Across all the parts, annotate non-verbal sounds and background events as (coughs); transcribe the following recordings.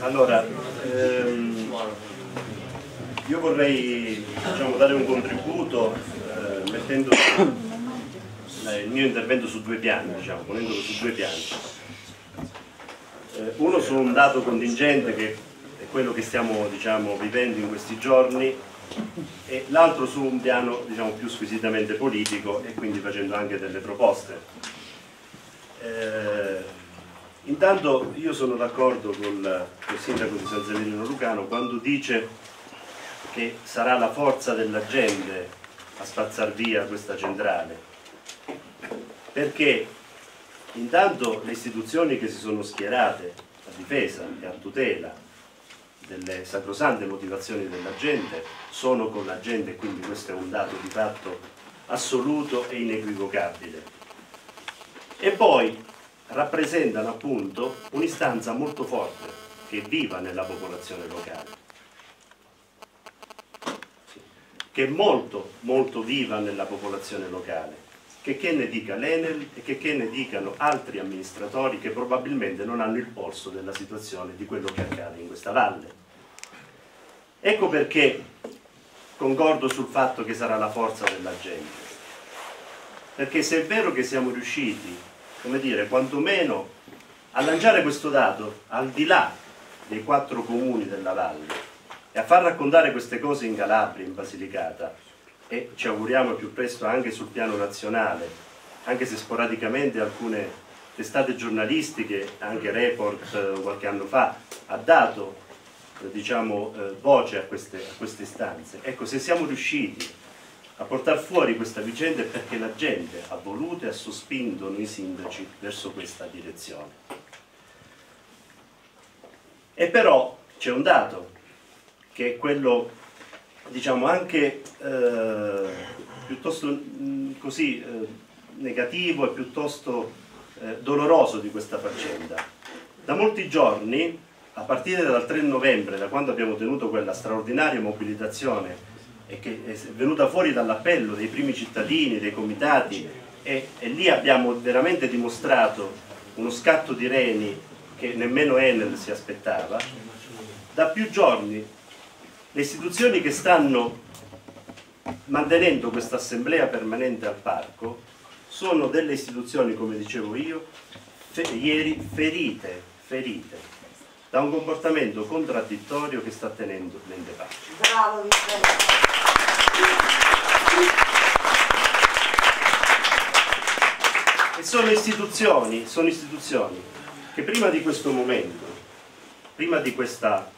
Allora, ehm, io vorrei diciamo, dare un contributo eh, mettendo (coughs) il mio intervento su due piani, diciamo, ponendolo su due piani. Eh, uno su un dato contingente che è quello che stiamo diciamo, vivendo in questi giorni e l'altro su un piano diciamo, più squisitamente politico e quindi facendo anche delle proposte. Eh, Intanto io sono d'accordo con il sindaco di San Severino Lucano quando dice che sarà la forza della gente a spazzar via questa centrale, perché intanto le istituzioni che si sono schierate a difesa e a tutela delle sacrosante motivazioni della gente sono con la gente e quindi questo è un dato di fatto assoluto e inequivocabile. E poi rappresentano appunto un'istanza molto forte che viva nella popolazione locale. Che è molto molto viva nella popolazione locale. Che che ne dica l'Enel e che che ne dicano altri amministratori che probabilmente non hanno il polso della situazione di quello che accade in questa valle. Ecco perché concordo sul fatto che sarà la forza della gente. Perché se è vero che siamo riusciti come dire, quantomeno a lanciare questo dato al di là dei quattro comuni della valle e a far raccontare queste cose in Calabria, in Basilicata e ci auguriamo più presto anche sul piano nazionale, anche se sporadicamente alcune testate giornalistiche, anche Report eh, qualche anno fa, ha dato eh, diciamo, eh, voce a queste, a queste istanze. Ecco, se siamo riusciti a portare fuori questa vicenda è perché la gente ha voluto e ha sospinto noi sindaci verso questa direzione. E però c'è un dato, che è quello, diciamo, anche eh, piuttosto mh, così eh, negativo e piuttosto eh, doloroso di questa faccenda. Da molti giorni, a partire dal 3 novembre, da quando abbiamo tenuto quella straordinaria mobilitazione e che è venuta fuori dall'appello dei primi cittadini, dei comitati e, e, lì abbiamo veramente dimostrato uno scatto di reni che nemmeno Enel si aspettava, da più giorni le istituzioni che stanno mantenendo questa assemblea permanente al parco sono delle istituzioni, come dicevo io, fe ieri ferite, ferite da un comportamento contraddittorio che sta tenendo l'ente parco. Bravo Vittorio! E sono istituzioni, sono istituzioni che prima di questo momento, prima di questa,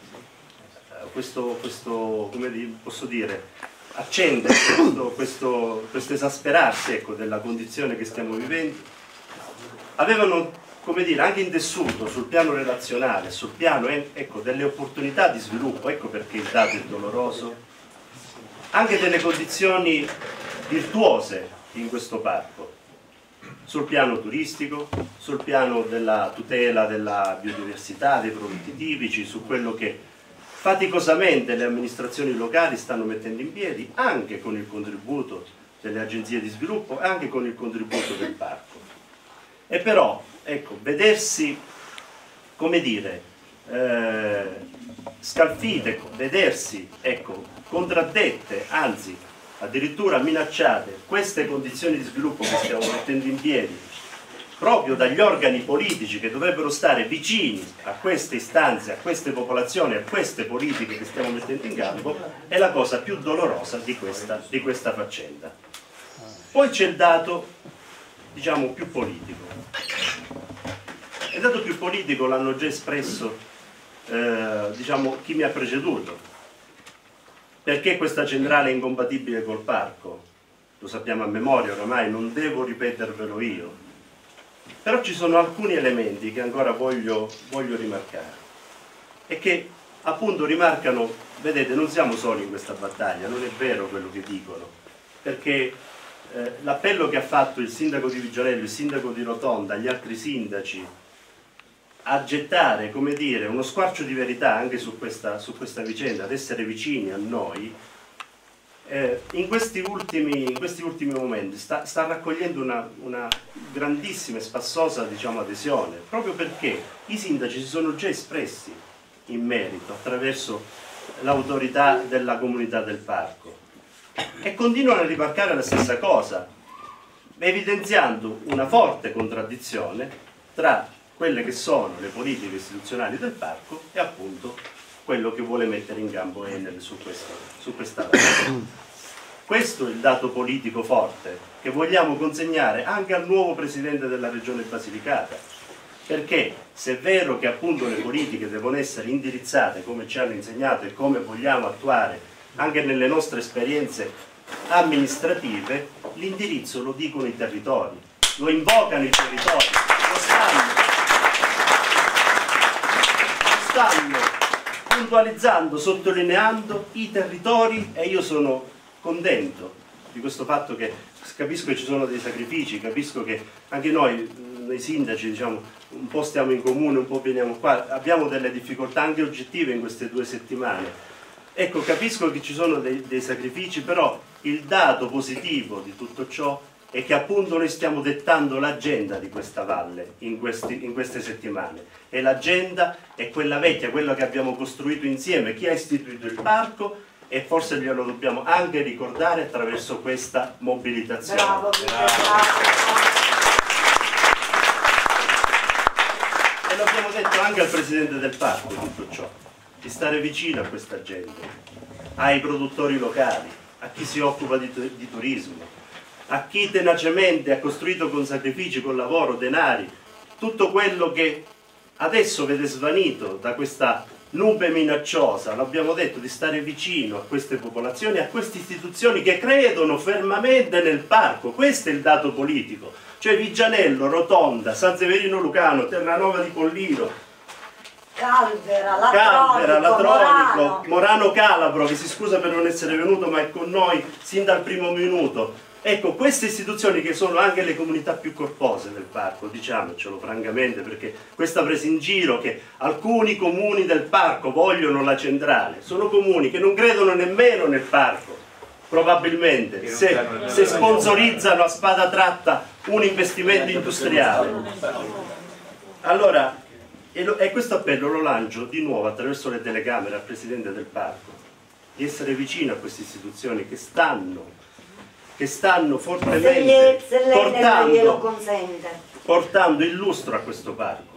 eh, questo, questo come posso dire, accendere questo, questo, questo esasperarsi ecco, della condizione che stiamo vivendo, avevano come dire, anche intessuto sul piano relazionale, sul piano ecco, delle opportunità di sviluppo, ecco perché il dato è doloroso, anche delle condizioni virtuose in questo parco, sul piano turistico, sul piano della tutela della biodiversità, dei prodotti tipici, su quello che faticosamente le amministrazioni locali stanno mettendo in piedi, anche con il contributo delle agenzie di sviluppo, anche con il contributo del parco. E però, ecco, vedersi, come dire, eh, scalfite, vedersi, ecco, contraddette, anzi addirittura minacciate queste condizioni di sviluppo che stiamo mettendo in piedi proprio dagli organi politici che dovrebbero stare vicini a queste istanze, a queste popolazioni, a queste politiche che stiamo mettendo in campo, è la cosa più dolorosa di questa, di questa faccenda. Poi c'è il dato, diciamo, più politico. Il dato più politico l'hanno già espresso eh, diciamo, chi mi ha preceduto, perché questa centrale è incompatibile col parco? Lo sappiamo a memoria oramai, non devo ripetervelo io. Però ci sono alcuni elementi che ancora voglio, voglio rimarcare e che appunto rimarcano, vedete, non siamo soli in questa battaglia, non è vero quello che dicono, perché eh, l'appello che ha fatto il sindaco di Vigionello, il sindaco di Rotonda, gli altri sindaci, a gettare, dire, uno squarcio di verità anche su questa, su questa vicenda, ad essere vicini a noi, eh, in, questi ultimi, in, questi ultimi, momenti sta, sta raccogliendo una, una, grandissima e spassosa diciamo, adesione, proprio perché i sindaci si sono già espressi in merito attraverso l'autorità della comunità del parco e continuano a rimarcare la stessa cosa, evidenziando una forte contraddizione tra quelle che sono le politiche istituzionali del parco e appunto quello che vuole mettere in campo Enel su, questo, su questa base. Questo è il dato politico forte che vogliamo consegnare anche al nuovo Presidente della Regione Basilicata, perché se è vero che appunto le politiche devono essere indirizzate come ci hanno insegnato e come vogliamo attuare anche nelle nostre esperienze amministrative, l'indirizzo lo dicono i territori, lo invocano i territori, lo stanno, lo stanno puntualizzando, sottolineando i territori e io sono contento di questo fatto che capisco che ci sono dei sacrifici, capisco che anche noi, noi sindaci, diciamo, un po' stiamo in comune, un po' veniamo qua, abbiamo delle difficoltà anche oggettive in queste due settimane. Ecco, capisco che ci sono dei, dei sacrifici, però il dato positivo di tutto ciò e che appunto noi stiamo dettando l'agenda di questa valle in, questi, in queste settimane. E l'agenda è quella vecchia, quella che abbiamo costruito insieme, chi ha istituito il parco e forse glielo dobbiamo anche ricordare attraverso questa mobilitazione. Bravo, E l'abbiamo detto anche al Presidente del Parco tutto ciò, di stare vicino a questa gente, ai produttori locali, a chi si occupa di, di turismo, a chi tenacemente ha costruito con sacrifici, con lavoro, denari, tutto quello che adesso vede svanito da questa nube minacciosa, l'abbiamo detto, di stare vicino a queste popolazioni, a queste istituzioni che credono fermamente nel parco, questo è il dato politico, cioè Vigianello, Rotonda, San Severino Lucano, Terranova di Pollino, Calvera, Latronico, Calvera, Latronico Morano. Morano Calabro, che si scusa per non essere venuto ma è con noi sin dal primo minuto, Ecco, queste istituzioni che sono anche le comunità più corpose del parco, diciamocelo francamente, perché questa presa in giro che alcuni comuni del parco vogliono la centrale, sono comuni che non credono nemmeno nel parco, probabilmente, se, se sponsorizzano a spada tratta un investimento industriale. Allora, e, lo, e questo appello lo lancio di nuovo attraverso le telecamere al Presidente del Parco, di essere vicino a queste istituzioni che stanno che stanno fortemente portando, portando il lustro a questo parco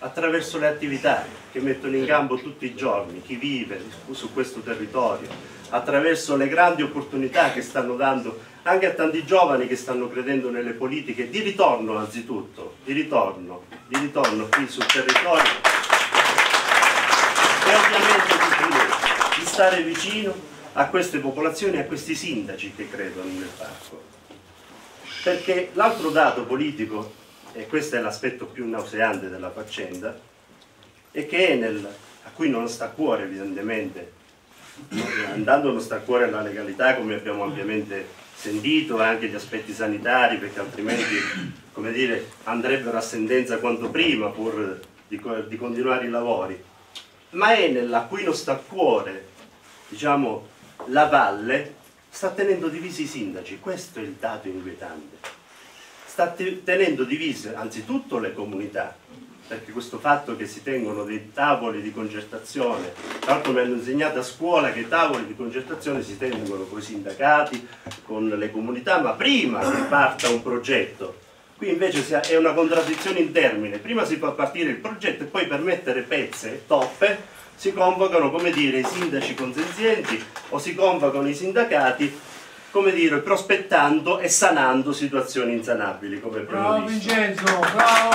attraverso le attività che mettono in campo tutti i giorni chi vive su questo territorio, attraverso le grandi opportunità che stanno dando anche a tanti giovani che stanno credendo nelle politiche di ritorno anzitutto, di ritorno, di ritorno qui sul territorio e ovviamente di, di stare vicino a queste popolazioni, a questi sindaci che credono nel parco. Perché l'altro dato politico, e questo è l'aspetto più nauseante della faccenda, è che Enel, a cui non sta a cuore evidentemente, andando non sta a cuore la legalità come abbiamo ampiamente sentito, anche gli aspetti sanitari, perché altrimenti come dire, andrebbero a sentenza quanto prima pur di, di continuare i lavori. Ma Enel, a cui non sta a cuore diciamo, la valle sta tenendo divisi i sindaci, questo è il dato inquietante. Sta tenendo divise anzitutto le comunità, perché questo fatto che si tengono dei tavoli di concertazione, tra l'altro mi hanno insegnato a scuola che i tavoli di concertazione si tengono con i sindacati, con le comunità, ma prima che parta un progetto. Qui invece è una contraddizione in termini, prima si fa partire il progetto e poi per mettere pezze toppe si convocano come dire, i sindaci consenzienti o si convocano i sindacati come dire, prospettando e sanando situazioni insanabili come bravo Vincenzo, bravo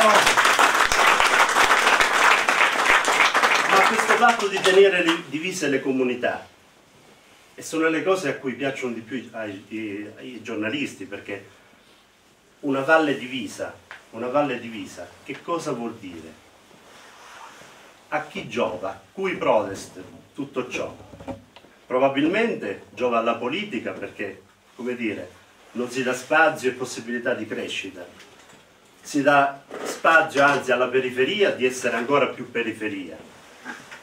ma questo fatto di tenere divise le comunità e sono le cose a cui piacciono di più ai, ai, ai giornalisti perché una valle divisa una valle divisa che cosa vuol dire? a chi giova? Cui prodest tutto ciò? Probabilmente giova alla politica perché, come dire, non si dà spazio e possibilità di crescita. Si dà spazio anzi alla periferia di essere ancora più periferia.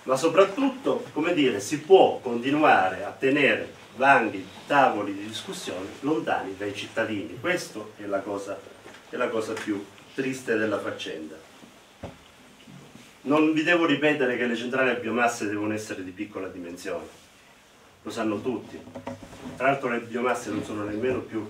Ma soprattutto, come dire, si può continuare a tenere banchi, tavoli di discussione lontani dai cittadini. Questa è la cosa, è la cosa più triste della faccenda. Non vi devo ripetere che le centrali a biomasse devono essere di piccola dimensione, lo sanno tutti. Tra l'altro le biomasse non sono nemmeno più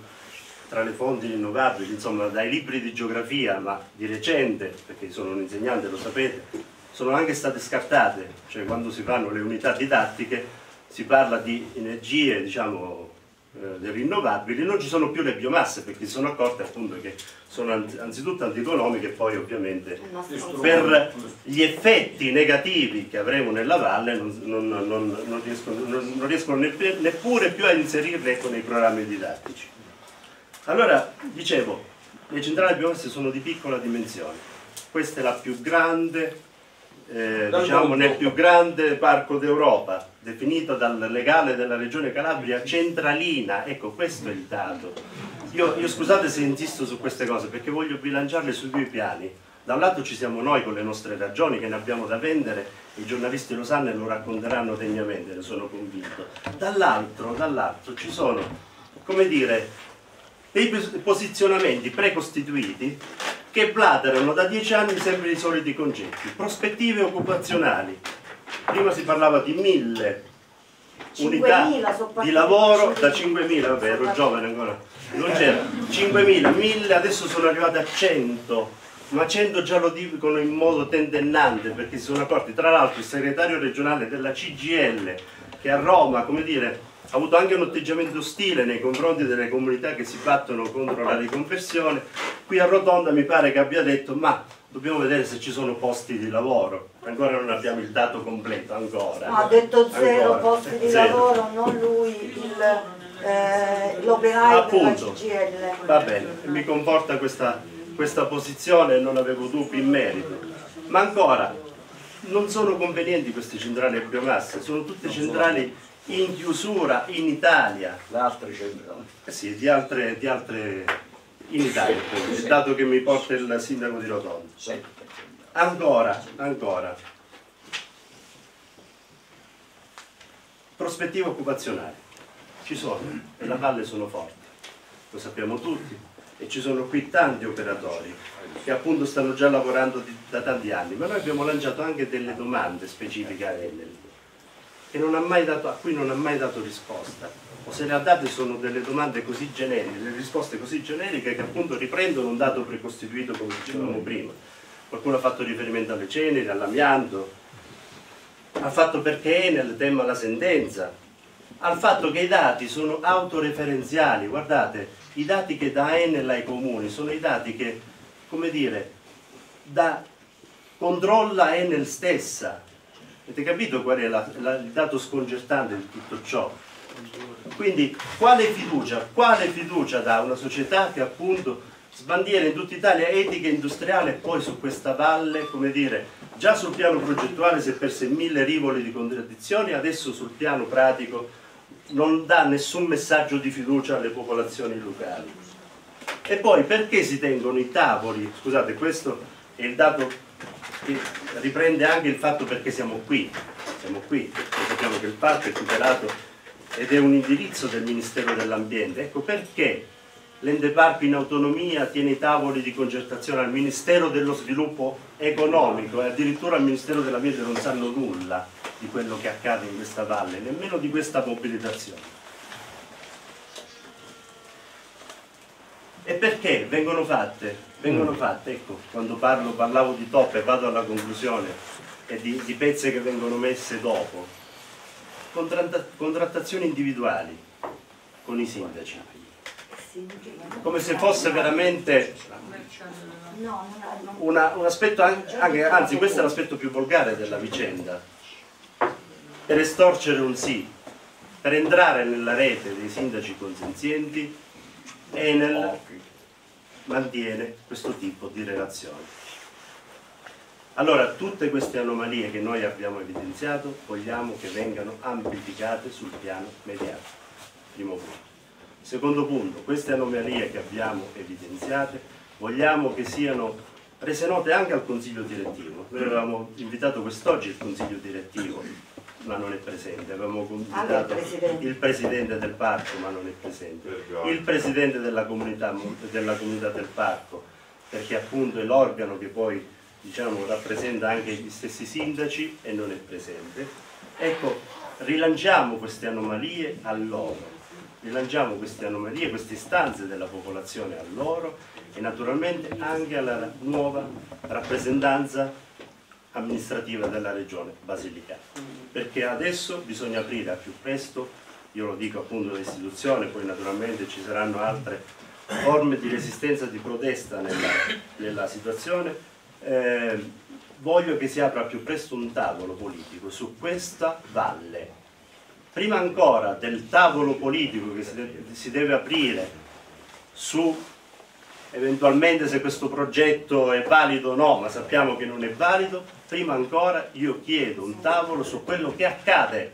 tra le fonti rinnovabili, insomma dai libri di geografia, ma di recente, perché sono un insegnante, lo sapete, sono anche state scartate, cioè quando si fanno le unità didattiche si parla di energie, diciamo, eh, rinnovabili, non ci sono più le biomasse perché si sono accorte appunto che sono anzitutto antieconomiche e poi ovviamente per gli effetti negativi che avremo nella valle non, non, non, non riescono, riescono, neppure più a inserirle ecco, nei programmi didattici. Allora, dicevo, le centrali biomasse sono di piccola dimensione, questa è la più grande eh, diciamo nel più grande parco d'Europa, definito dal legale della regione Calabria centralina, ecco questo è il dato. Io, io scusate se insisto su queste cose perché voglio bilanciarle su due piani. Da un lato ci siamo noi con le nostre ragioni che ne abbiamo da vendere, i giornalisti lo sanno e lo racconteranno degnamente, ne sono convinto. Dall'altro, dall'altro ci sono, come dire, dei posizionamenti precostituiti che blaterano da dieci anni sempre i soliti concetti, prospettive occupazionali. Prima si parlava di mille unità di lavoro da 5.000, vabbè ero giovane ancora, non c'era, 5.000, 1.000, adesso sono arrivate a 100, ma 100 già lo dicono in modo tendennante perché si sono accorti, tra l'altro il segretario regionale della CGL che a Roma, come dire, ha avuto anche un atteggiamento ostile nei confronti delle comunità che si battono contro la riconversione. Qui a Rotonda mi pare che abbia detto ma dobbiamo vedere se ci sono posti di lavoro. Ancora non abbiamo il dato completo, ancora. No, ha detto zero ancora. posti di zero. lavoro, non lui, eh, l'operaio della CGL. Va bene, mi comporta questa, questa posizione e non avevo dubbi in merito. Ma ancora, non sono convenienti queste centrali a biomasse, sono tutte centrali in chiusura in Italia. Le altre centrali? Eh sì, di altre, di altre in Italia, il dato che mi porta il sindaco di Rotondo. Ancora, ancora. Prospettive occupazionali. Ci sono, e la valle sono forti, lo sappiamo tutti, e ci sono qui tanti operatori che appunto stanno già lavorando di, da tanti anni, ma noi abbiamo lanciato anche delle domande specifiche a Enel dato, a cui non ha mai dato risposta. O se le ha date sono delle domande così generiche, delle risposte così generiche che appunto riprendono un dato precostituito come dicevamo prima. Qualcuno ha fatto riferimento alle ceneri, all'amianto, ha fatto perché Enel tema la sentenza, al fatto che i dati sono autoreferenziali, guardate, i dati che dà Enel ai comuni sono i dati che, come dire, da, controlla Enel stessa, Avete capito qual è la, la, il dato sconcertante di tutto ciò? Quindi quale fiducia, quale fiducia dà una società che appunto sbandiera in tutta Italia etica industriale e poi su questa valle, come dire, già sul piano progettuale si è perso mille rivoli di contraddizioni, adesso sul piano pratico non dà nessun messaggio di fiducia alle popolazioni locali. E poi perché si tengono i tavoli? Scusate, questo è il dato che riprende anche il fatto perché siamo qui, siamo qui, perché sappiamo che il parco è tutelato ed è un indirizzo del Ministero dell'Ambiente. Ecco perché l'ente parco in autonomia tiene i tavoli di concertazione al Ministero dello Sviluppo Economico e addirittura al Ministero dell'Ambiente non sanno nulla di quello che accade in questa valle, nemmeno di questa mobilitazione. E perché vengono fatte vengono fatte, ecco, quando parlo, parlavo di top e vado alla conclusione, e di, di pezze che vengono messe dopo, Contratta, contrattazioni individuali con i sindaci, come se fosse veramente una, un aspetto, anche, anzi questo è l'aspetto più volgare della vicenda, per estorcere un sì, per entrare nella rete dei sindaci consenzienti e nel mantiene questo tipo di relazioni. Allora, tutte queste anomalie che noi abbiamo evidenziato vogliamo che vengano amplificate sul piano mediatico. Primo punto. Secondo punto, queste anomalie che abbiamo evidenziate vogliamo che siano rese note anche al Consiglio direttivo. Noi avevamo invitato quest'oggi il Consiglio direttivo ma non è presente, avevamo convidato il, il presidente del parco ma non è presente, il presidente della comunità, della comunità del parco perché appunto è l'organo che poi diciamo, rappresenta anche gli stessi sindaci e non è presente. Ecco, rilanciamo queste anomalie a loro, rilanciamo queste anomalie, queste istanze della popolazione a loro e naturalmente anche alla nuova rappresentanza amministrativa della regione Basilicata perché adesso bisogna aprire a più presto io lo dico appunto all'istituzione poi naturalmente ci saranno altre forme di resistenza e di protesta nella, nella situazione. Eh, voglio che si apra più presto un tavolo politico su questa valle. Prima ancora del tavolo politico che si deve, si deve aprire su eventualmente se questo progetto è valido o no, ma sappiamo che non è valido, prima ancora io chiedo un tavolo su quello che accade,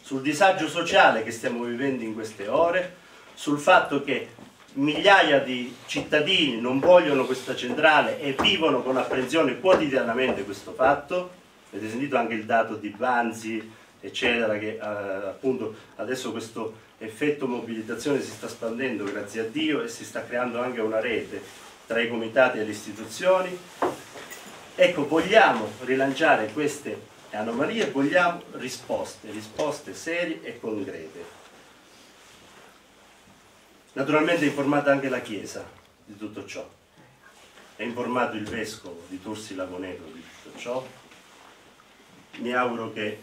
sul disagio sociale che stiamo vivendo in queste ore, sul fatto che migliaia di cittadini non vogliono questa centrale e vivono con apprensione quotidianamente questo fatto, avete sentito anche il dato di Banzi, eccetera, che eh, appunto adesso questo effetto mobilitazione si sta espandendo grazie a Dio e si sta creando anche una rete tra i comitati e le istituzioni. Ecco, vogliamo rilanciare queste anomalie, vogliamo risposte, risposte serie e concrete. Naturalmente è informata anche la Chiesa di tutto ciò, è informato il Vescovo di Tursi Lagoneto di tutto ciò. Mi auguro che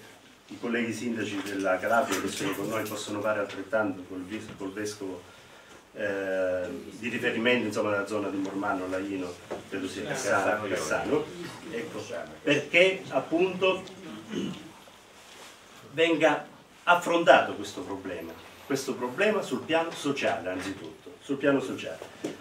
i colleghi sindaci della Calabria che sono con noi possono fare altrettanto col, col vescovo eh, di riferimento insomma nella zona di Mormano, Laino, credo sia Cassano, Cassano ecco, perché appunto venga affrontato questo problema, questo problema sul piano sociale anzitutto, sul piano sociale.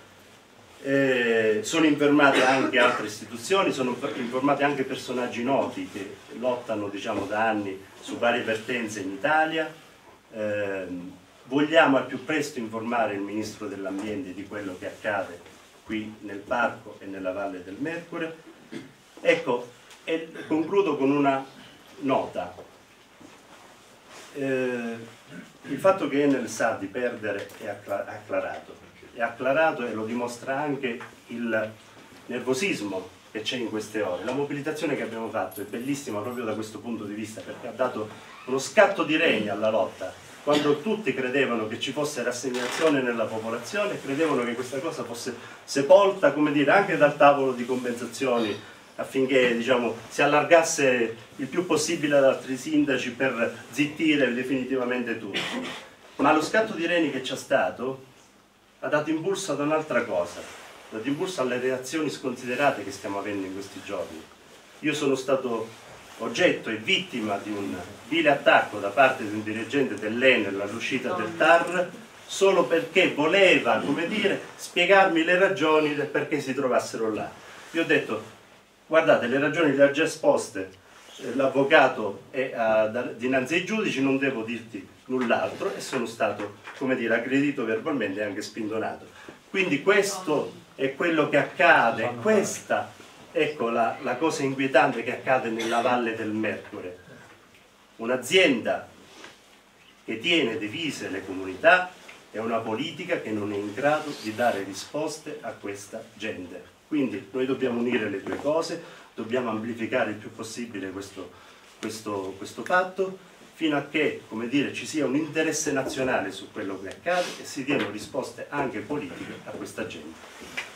Eh, sono informate anche altre istituzioni, sono informati anche personaggi noti che lottano diciamo, da anni su varie vertenze in Italia. Eh, vogliamo al più presto informare il Ministro dell'Ambiente di quello che accade qui nel parco e nella Valle del Mercure. Ecco, e concludo con una nota. Eh, il fatto che Enel sa di perdere è acclarato è acclarato e lo dimostra anche il nervosismo che c'è in queste ore. La mobilitazione che abbiamo fatto è bellissima proprio da questo punto di vista perché ha dato uno scatto di regno alla lotta. Quando tutti credevano che ci fosse rassegnazione nella popolazione, credevano che questa cosa fosse sepolta, come dire, anche dal tavolo di compensazioni affinché diciamo, si allargasse il più possibile ad altri sindaci per zittire definitivamente tutti. Ma lo scatto di reni che c'è stato ha dato impulso ad un'altra cosa, ha dato impulso alle reazioni sconsiderate che stiamo avendo in questi giorni. Io sono stato oggetto e vittima di un vile attacco da parte di un dirigente dell'Enel all'uscita del TAR solo perché voleva, come dire, spiegarmi le ragioni del perché si trovassero là. Io ho detto, guardate, le ragioni le ha già esposte l'avvocato è uh, dinanzi ai giudici, non devo dirti null'altro e sono stato, come dire, aggredito verbalmente e anche spindonato. Quindi questo è quello che accade, questa ecco la, la cosa inquietante che accade nella Valle del Mercure. Un'azienda che tiene divise le comunità è una politica che non è in grado di dare risposte a questa gente. Quindi noi dobbiamo unire le due cose, dobbiamo amplificare il più possibile questo, questo, questo fatto fino a che dire, ci sia un interesse nazionale su quello che accade e si diano risposte anche politiche a questa gente.